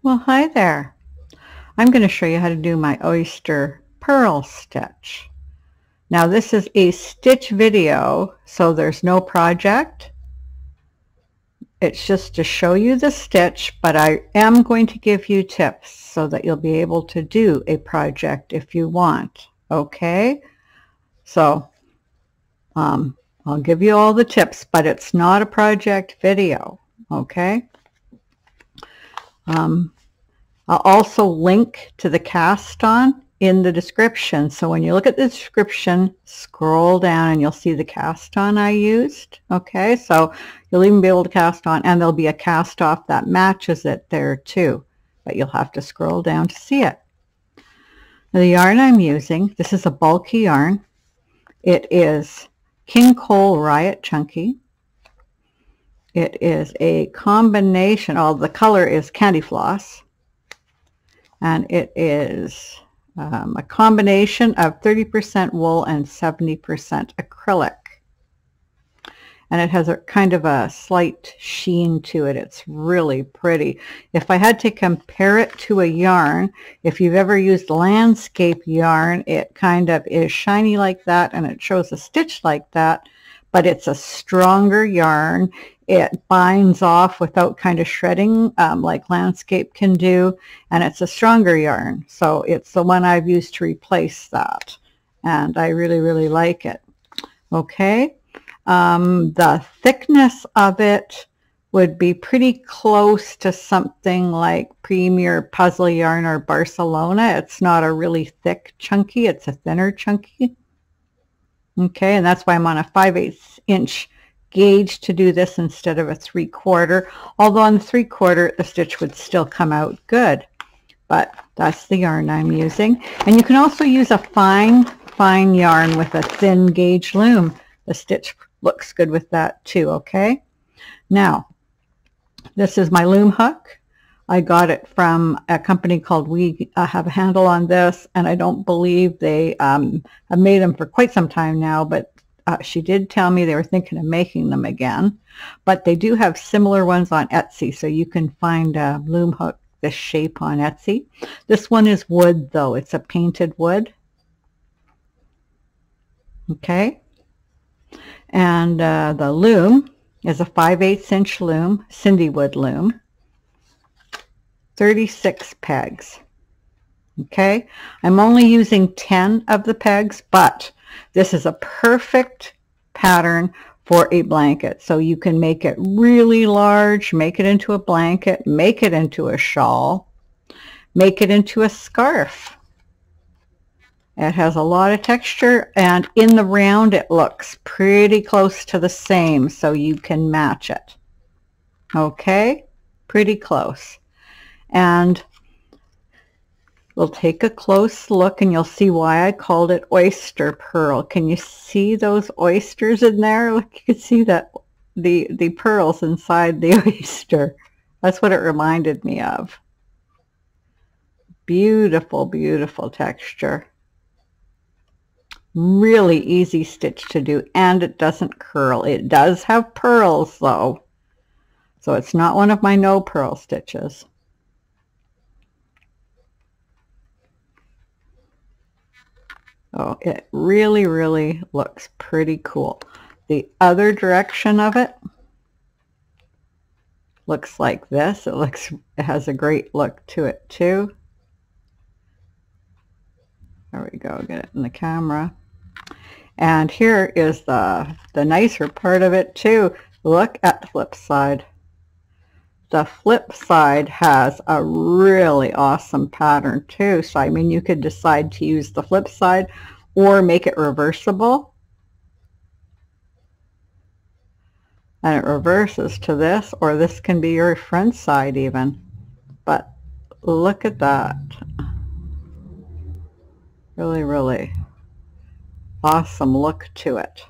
Well, hi there. I'm going to show you how to do my oyster pearl stitch. Now this is a stitch video, so there's no project. It's just to show you the stitch, but I am going to give you tips so that you'll be able to do a project if you want. Okay? So um, I'll give you all the tips, but it's not a project video. Okay? Um, I'll also link to the cast on in the description. So when you look at the description, scroll down and you'll see the cast on I used. Okay, so you'll even be able to cast on and there'll be a cast off that matches it there too. But you'll have to scroll down to see it. Now the yarn I'm using, this is a bulky yarn. It is King Cole Riot Chunky. It is a combination, oh, the color is Candy Floss. And it is um, a combination of 30% wool and 70% acrylic. And it has a kind of a slight sheen to it. It's really pretty. If I had to compare it to a yarn, if you've ever used landscape yarn, it kind of is shiny like that and it shows a stitch like that, but it's a stronger yarn. It binds off without kind of shredding um, like landscape can do, and it's a stronger yarn. So it's the one I've used to replace that, and I really, really like it. Okay, um, the thickness of it would be pretty close to something like Premier Puzzle Yarn or Barcelona. It's not a really thick chunky, it's a thinner chunky. Okay, and that's why I'm on a 5 8 inch gauge to do this instead of a three quarter. Although on the three quarter, the stitch would still come out good. But that's the yarn I'm using. And you can also use a fine, fine yarn with a thin gauge loom. The stitch looks good with that too, okay? Now, this is my loom hook. I got it from a company called We uh, Have a Handle on This, and I don't believe they um, have made them for quite some time now, but uh, she did tell me they were thinking of making them again, but they do have similar ones on Etsy, so you can find a loom hook this shape on Etsy. This one is wood, though. It's a painted wood. Okay. And uh, the loom is a 5 8 inch loom, CinDWood loom. 36 pegs. Okay. I'm only using 10 of the pegs, but this is a perfect pattern for a blanket. So you can make it really large, make it into a blanket, make it into a shawl, make it into a scarf. It has a lot of texture and in the round it looks pretty close to the same so you can match it. Okay, pretty close. And We'll take a close look and you'll see why I called it oyster pearl. Can you see those oysters in there? Look, you can see that the, the pearls inside the oyster. That's what it reminded me of. Beautiful, beautiful texture. Really easy stitch to do and it doesn't curl. It does have purls though. So it's not one of my no purl stitches. Oh, it really, really looks pretty cool. The other direction of it looks like this. It looks, it has a great look to it too. There we go, get it in the camera. And here is the, the nicer part of it too. Look at the flip side. The flip side has a really awesome pattern too. So I mean, you could decide to use the flip side or make it reversible. And it reverses to this, or this can be your front side even. But look at that. Really, really awesome look to it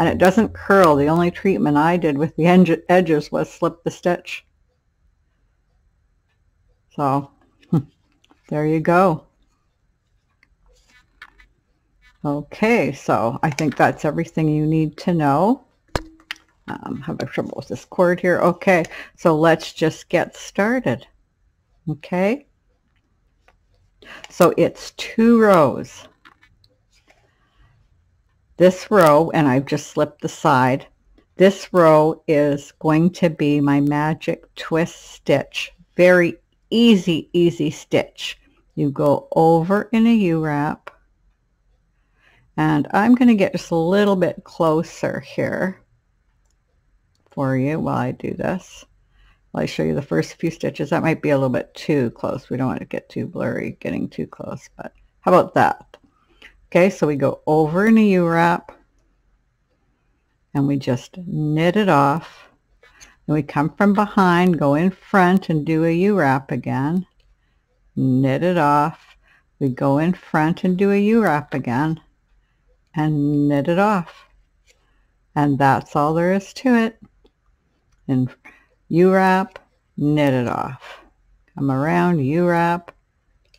and it doesn't curl. The only treatment I did with the edges was slip the stitch. So there you go. Okay, so I think that's everything you need to know. Um, have a trouble with this cord here. Okay, so let's just get started. Okay? So it's two rows. This row, and I've just slipped the side, this row is going to be my magic twist stitch. Very easy, easy stitch. You go over in a U-wrap, and I'm going to get just a little bit closer here for you while I do this. While I show you the first few stitches. That might be a little bit too close. We don't want to get too blurry getting too close, but how about that? Okay, so we go over in a U-wrap and we just knit it off. Then we come from behind, go in front and do a U-wrap again. Knit it off. We go in front and do a U-wrap again and knit it off. And that's all there is to it. And U-wrap, knit it off. Come around, U-wrap,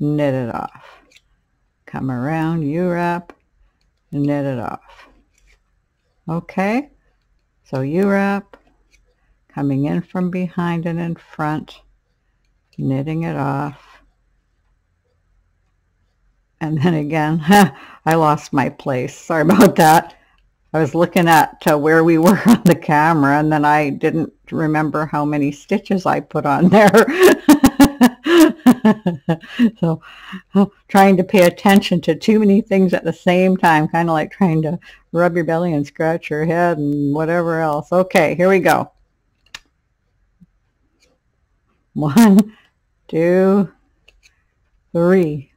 knit it off. Come around, U-wrap, and knit it off. Okay, so U-wrap, coming in from behind and in front, knitting it off. And then again, I lost my place. Sorry about that. I was looking at uh, where we were on the camera and then I didn't remember how many stitches I put on there. so trying to pay attention to too many things at the same time, kind of like trying to rub your belly and scratch your head and whatever else. Okay, here we go. One, two, three.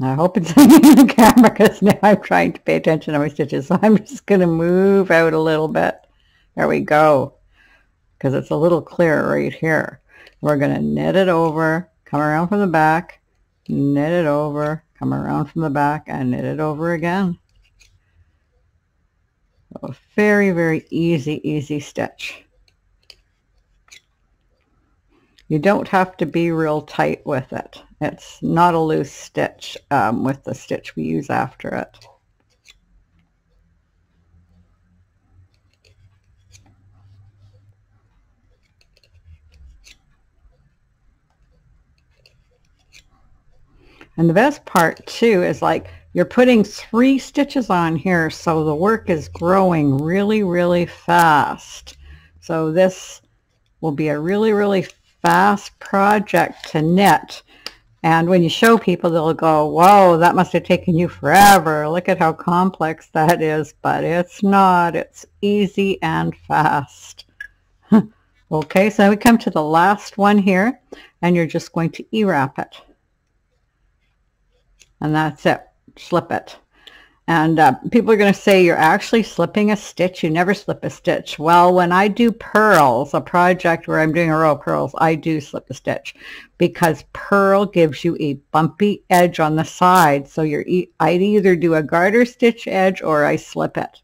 I hope it's in the camera because now I'm trying to pay attention to my stitches. So I'm just going to move out a little bit. There we go. Because it's a little clearer right here. We're going to knit it over, come around from the back, knit it over, come around from the back, and knit it over again. A very, very easy, easy stitch. You don't have to be real tight with it. It's not a loose stitch um, with the stitch we use after it. And the best part too is like you're putting three stitches on here so the work is growing really, really fast. So this will be a really, really fast project to knit. And when you show people, they'll go, whoa, that must have taken you forever. Look at how complex that is. But it's not. It's easy and fast. okay, so we come to the last one here, and you're just going to E-wrap it and that's it. Slip it. And uh, people are going to say you're actually slipping a stitch. You never slip a stitch. Well, when I do purls, a project where I'm doing a row of purls, I do slip a stitch because purl gives you a bumpy edge on the side. So you're e I'd either do a garter stitch edge or I slip it.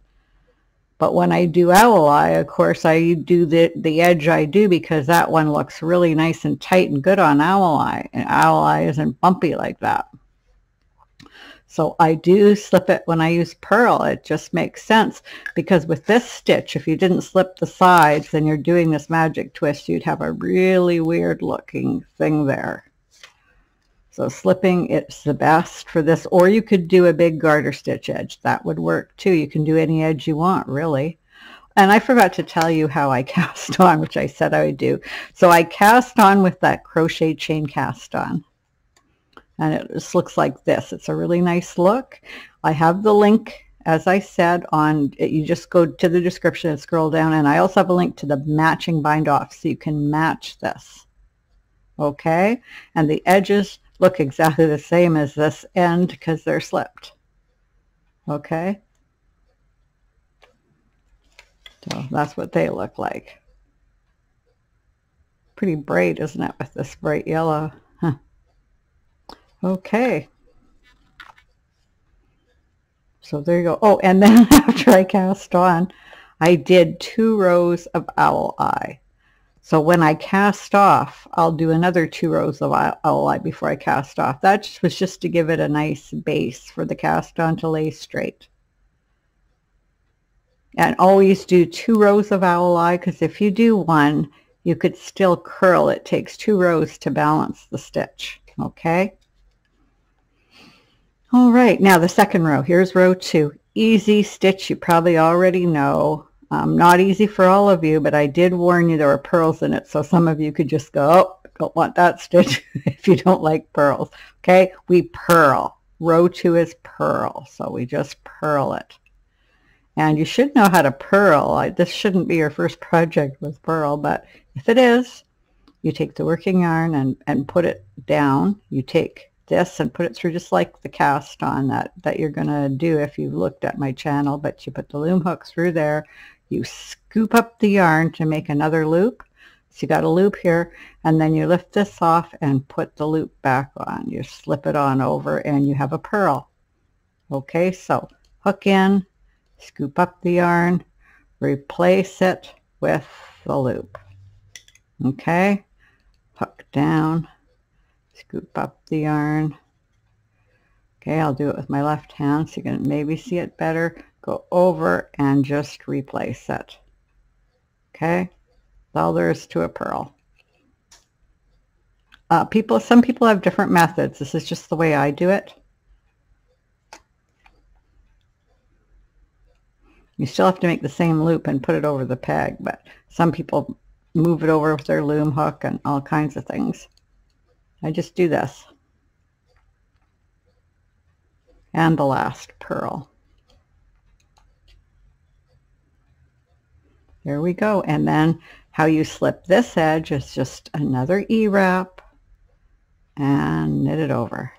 But when I do owl eye, of course, I do the, the edge I do because that one looks really nice and tight and good on owl eye. And owl eye isn't bumpy like that. So I do slip it when I use purl. It just makes sense because with this stitch, if you didn't slip the sides and you're doing this magic twist, you'd have a really weird looking thing there. So slipping, it's the best for this. Or you could do a big garter stitch edge. That would work too. You can do any edge you want, really. And I forgot to tell you how I cast on, which I said I would do. So I cast on with that crochet chain cast on and it just looks like this. It's a really nice look. I have the link, as I said, on, you just go to the description and scroll down, and I also have a link to the matching bind off, so you can match this. Okay? And the edges look exactly the same as this end because they're slipped. Okay? So that's what they look like. Pretty bright, isn't it, with this bright yellow? Okay. So there you go. Oh, and then after I cast on, I did two rows of owl eye. So when I cast off, I'll do another two rows of owl eye before I cast off. That was just to give it a nice base for the cast on to lay straight. And always do two rows of owl eye because if you do one, you could still curl. It takes two rows to balance the stitch, okay? All right, now the second row. Here's row two. Easy stitch, you probably already know. Um, not easy for all of you, but I did warn you there were purls in it, so some of you could just go, oh, don't want that stitch if you don't like purls. Okay, we purl. Row two is purl, so we just purl it. And you should know how to purl. This shouldn't be your first project with purl, but if it is, you take the working yarn and, and put it down. You take this and put it through just like the cast on that, that you're going to do if you've looked at my channel, but you put the loom hook through there. You scoop up the yarn to make another loop. So you got a loop here, and then you lift this off and put the loop back on. You slip it on over and you have a purl. Okay, so hook in, scoop up the yarn, replace it with the loop. Okay, hook down, scoop up the yarn. Okay, I'll do it with my left hand so you can maybe see it better. Go over and just replace it. Okay, that's all there is to a purl. Uh, people, some people have different methods. This is just the way I do it. You still have to make the same loop and put it over the peg, but some people move it over with their loom hook and all kinds of things. I just do this. And the last purl. There we go. And then how you slip this edge is just another E-wrap and knit it over.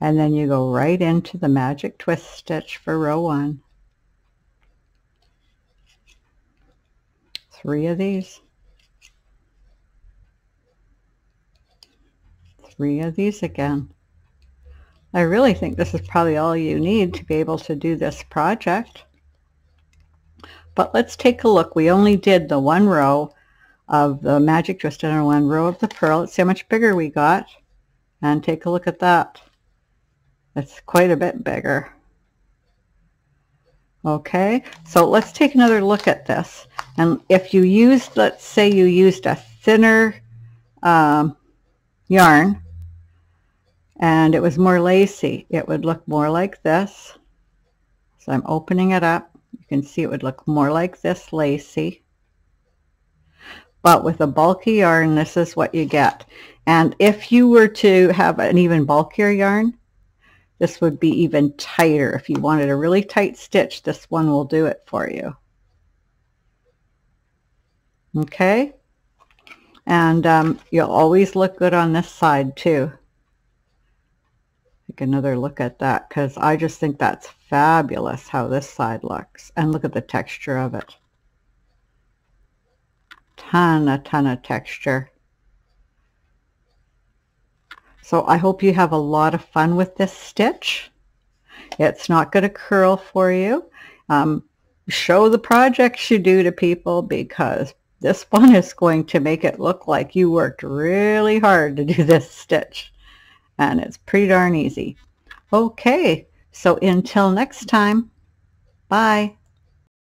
And then you go right into the magic twist stitch for row one. three of these. Three of these again. I really think this is probably all you need to be able to do this project. But let's take a look. We only did the one row of the magic twist and one row of the purl. Let's see how much bigger we got. And take a look at that. It's quite a bit bigger. Okay, so let's take another look at this. And if you used, let's say you used a thinner um, yarn and it was more lacy, it would look more like this. So I'm opening it up. You can see it would look more like this lacy. But with a bulky yarn, this is what you get. And if you were to have an even bulkier yarn, this would be even tighter. If you wanted a really tight stitch, this one will do it for you. Okay? And um, you'll always look good on this side too. Take another look at that because I just think that's fabulous how this side looks. And look at the texture of it. Ton, a ton of texture. So I hope you have a lot of fun with this stitch. It's not going to curl for you. Um, show the projects you do to people because this one is going to make it look like you worked really hard to do this stitch. And it's pretty darn easy. Okay, so until next time, bye.